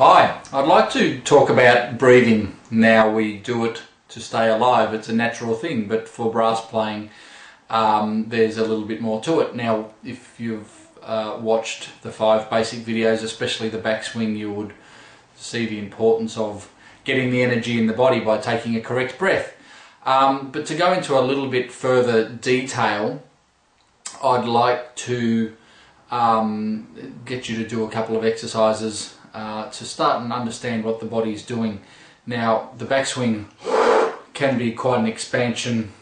Hi, I'd like to talk about breathing now we do it to stay alive. It's a natural thing, but for brass playing, um, there's a little bit more to it. Now, if you've uh, watched the five basic videos, especially the backswing, you would see the importance of getting the energy in the body by taking a correct breath. Um, but to go into a little bit further detail, I'd like to um, get you to do a couple of exercises uh, to start and understand what the body is doing. Now, the backswing can be quite an expansion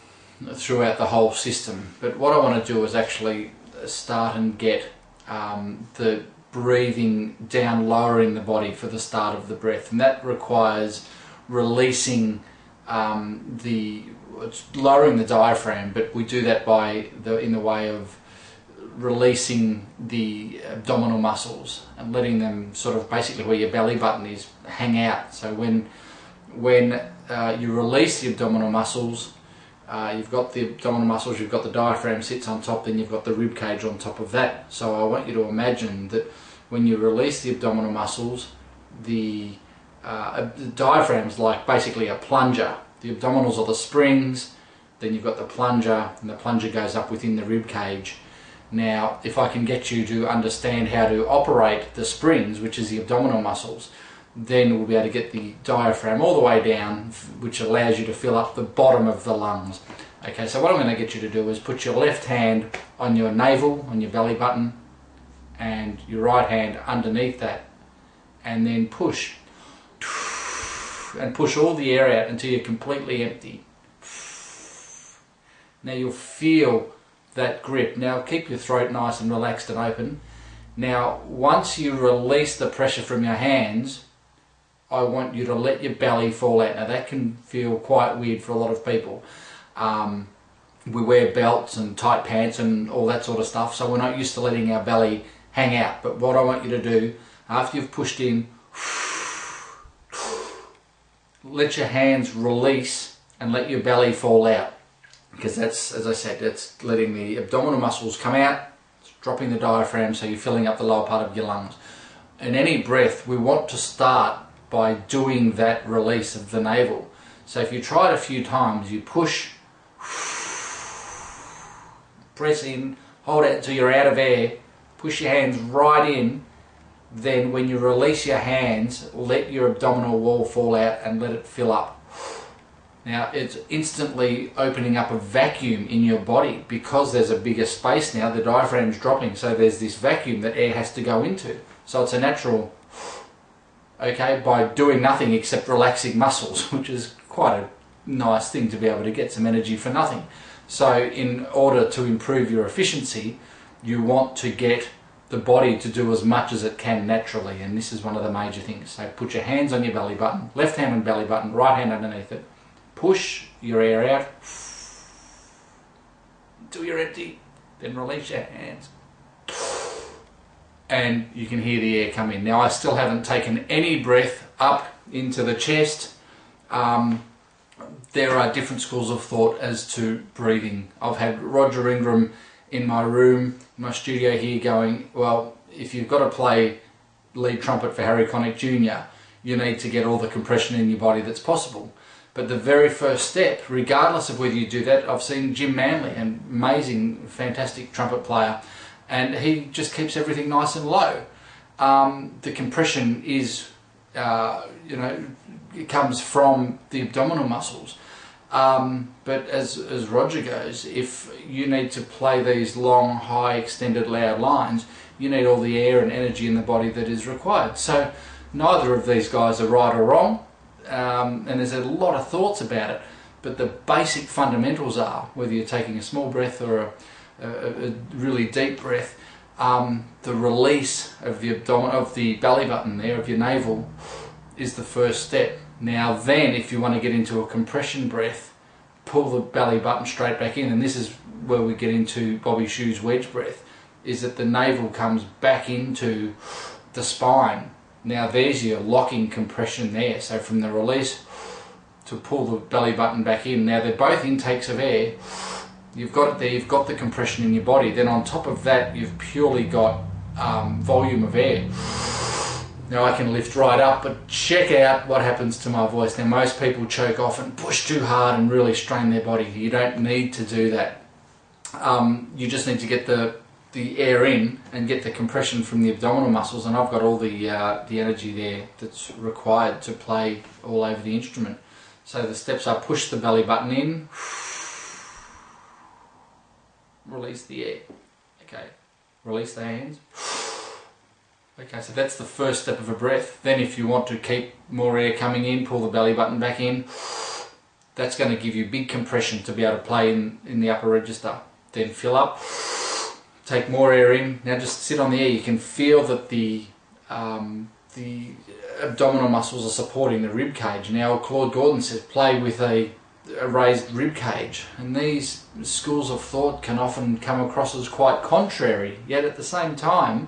throughout the whole system, but what I want to do is actually start and get um, the breathing down lowering the body for the start of the breath, and that requires releasing um, the lowering the diaphragm, but we do that by the in the way of releasing the abdominal muscles and letting them sort of basically where your belly button is hang out. So when when uh, you release the abdominal muscles, uh, you've got the abdominal muscles, you've got the diaphragm sits on top, then you've got the rib cage on top of that. So I want you to imagine that when you release the abdominal muscles, the, uh, the diaphragm's like basically a plunger. The abdominals are the springs, then you've got the plunger, and the plunger goes up within the rib cage now, if I can get you to understand how to operate the springs, which is the abdominal muscles, then we'll be able to get the diaphragm all the way down, which allows you to fill up the bottom of the lungs. Okay, so what I'm going to get you to do is put your left hand on your navel, on your belly button, and your right hand underneath that, and then push. And push all the air out until you're completely empty. Now you'll feel that grip. Now keep your throat nice and relaxed and open. Now once you release the pressure from your hands, I want you to let your belly fall out. Now that can feel quite weird for a lot of people. Um, we wear belts and tight pants and all that sort of stuff, so we're not used to letting our belly hang out. But what I want you to do, after you've pushed in, let your hands release and let your belly fall out because that's, as I said, that's letting the abdominal muscles come out, dropping the diaphragm so you're filling up the lower part of your lungs. In any breath, we want to start by doing that release of the navel. So if you try it a few times, you push, press in, hold it until you're out of air, push your hands right in, then when you release your hands, let your abdominal wall fall out and let it fill up. Now it's instantly opening up a vacuum in your body because there's a bigger space now, the diaphragm's dropping, so there's this vacuum that air has to go into. So it's a natural, okay, by doing nothing except relaxing muscles, which is quite a nice thing to be able to get some energy for nothing. So in order to improve your efficiency, you want to get the body to do as much as it can naturally, and this is one of the major things. So put your hands on your belly button, left hand on belly button, right hand underneath it, push your air out until you're empty, then release your hands. And you can hear the air come in. Now I still haven't taken any breath up into the chest. Um, there are different schools of thought as to breathing. I've had Roger Ingram in my room, in my studio here going, well, if you've got to play lead trumpet for Harry Connick Jr., you need to get all the compression in your body that's possible. But the very first step, regardless of whether you do that, I've seen Jim Manley, an amazing, fantastic trumpet player, and he just keeps everything nice and low. Um, the compression is, uh, you know, it comes from the abdominal muscles. Um, but as, as Roger goes, if you need to play these long, high, extended, loud lines, you need all the air and energy in the body that is required. So neither of these guys are right or wrong um, and there's a lot of thoughts about it, but the basic fundamentals are, whether you're taking a small breath or a, a, a really deep breath, um, the release of the abdomen, of the belly button there, of your navel, is the first step. Now then, if you want to get into a compression breath, pull the belly button straight back in, and this is where we get into Bobby Shew's wedge breath, is that the navel comes back into the spine now there's your locking compression there. So from the release to pull the belly button back in. Now they're both intakes of air. You've got there, you've got the compression in your body. Then on top of that, you've purely got um, volume of air. Now I can lift right up, but check out what happens to my voice. Now most people choke off and push too hard and really strain their body. You don't need to do that. Um, you just need to get the the air in and get the compression from the abdominal muscles and I've got all the uh, the energy there that's required to play all over the instrument. So the steps are push the belly button in, release the air. Okay, release the hands. Okay, so that's the first step of a breath. Then if you want to keep more air coming in, pull the belly button back in. That's going to give you big compression to be able to play in, in the upper register. Then fill up, take more air in. Now just sit on the air. You can feel that the um, the abdominal muscles are supporting the rib cage. Now Claude Gordon says play with a, a raised rib cage, and these schools of thought can often come across as quite contrary. Yet at the same time,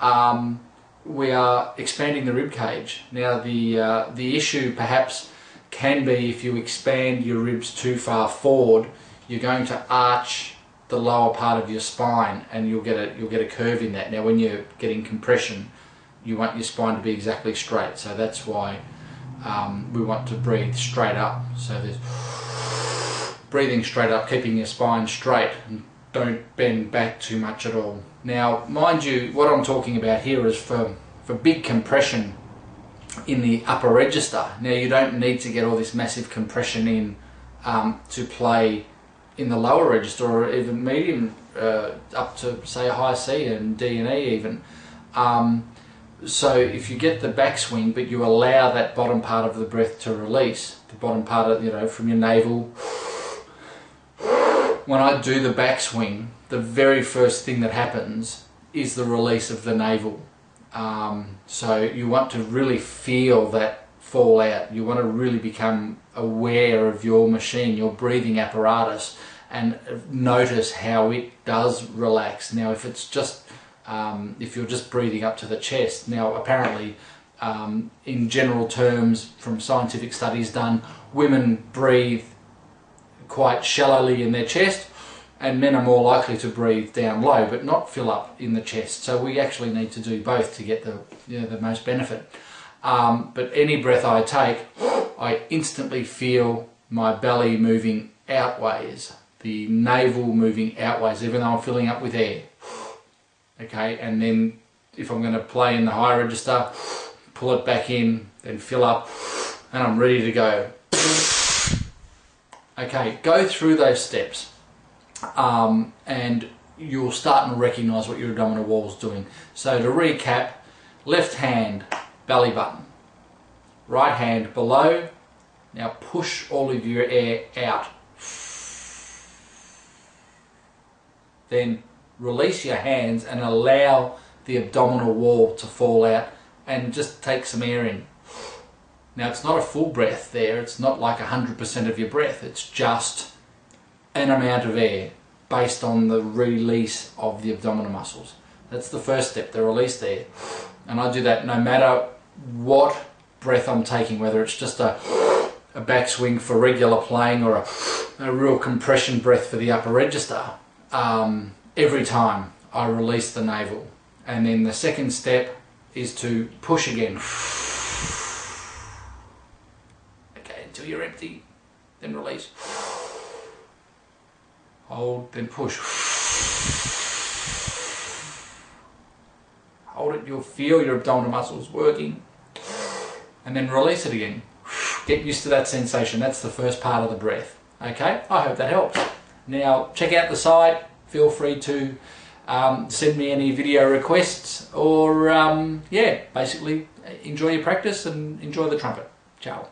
um, we are expanding the rib cage. Now the uh, the issue perhaps can be if you expand your ribs too far forward, you're going to arch the lower part of your spine and you'll get a you'll get a curve in that. Now when you're getting compression, you want your spine to be exactly straight. So that's why um, we want to breathe straight up. So there's breathing straight up, keeping your spine straight and don't bend back too much at all. Now, mind you, what I'm talking about here is for, for big compression in the upper register. Now, you don't need to get all this massive compression in um, to play in the lower register or even medium uh, up to say a high C and D and E even. Um, so if you get the backswing but you allow that bottom part of the breath to release, the bottom part of, you know, from your navel when I do the backswing, the very first thing that happens is the release of the navel. Um, so you want to really feel that fall out. You want to really become aware of your machine, your breathing apparatus, and notice how it does relax. Now, if it's just um, if you're just breathing up to the chest, now apparently, um, in general terms, from scientific studies done, women breathe quite shallowly in their chest and men are more likely to breathe down low but not fill up in the chest so we actually need to do both to get the you know, the most benefit um, but any breath I take I instantly feel my belly moving outways the navel moving outways even though I'm filling up with air okay and then if I'm going to play in the high register pull it back in then fill up and I'm ready to go Okay, go through those steps um, and you'll start to recognize what your abdominal wall is doing. So to recap, left hand, belly button. Right hand below. Now push all of your air out. Then release your hands and allow the abdominal wall to fall out and just take some air in. Now it's not a full breath there, it's not like 100% of your breath, it's just an amount of air based on the release of the abdominal muscles. That's the first step, the release there. And I do that no matter what breath I'm taking, whether it's just a, a backswing for regular playing or a, a real compression breath for the upper register. Um, every time I release the navel. And then the second step is to push again. Okay, until you're empty, then release. Hold, then push. Hold it, you'll feel your abdominal muscles working. And then release it again. Get used to that sensation. That's the first part of the breath. Okay, I hope that helps. Now, check out the site. Feel free to um, send me any video requests or, um, yeah, basically enjoy your practice and enjoy the trumpet. Ciao.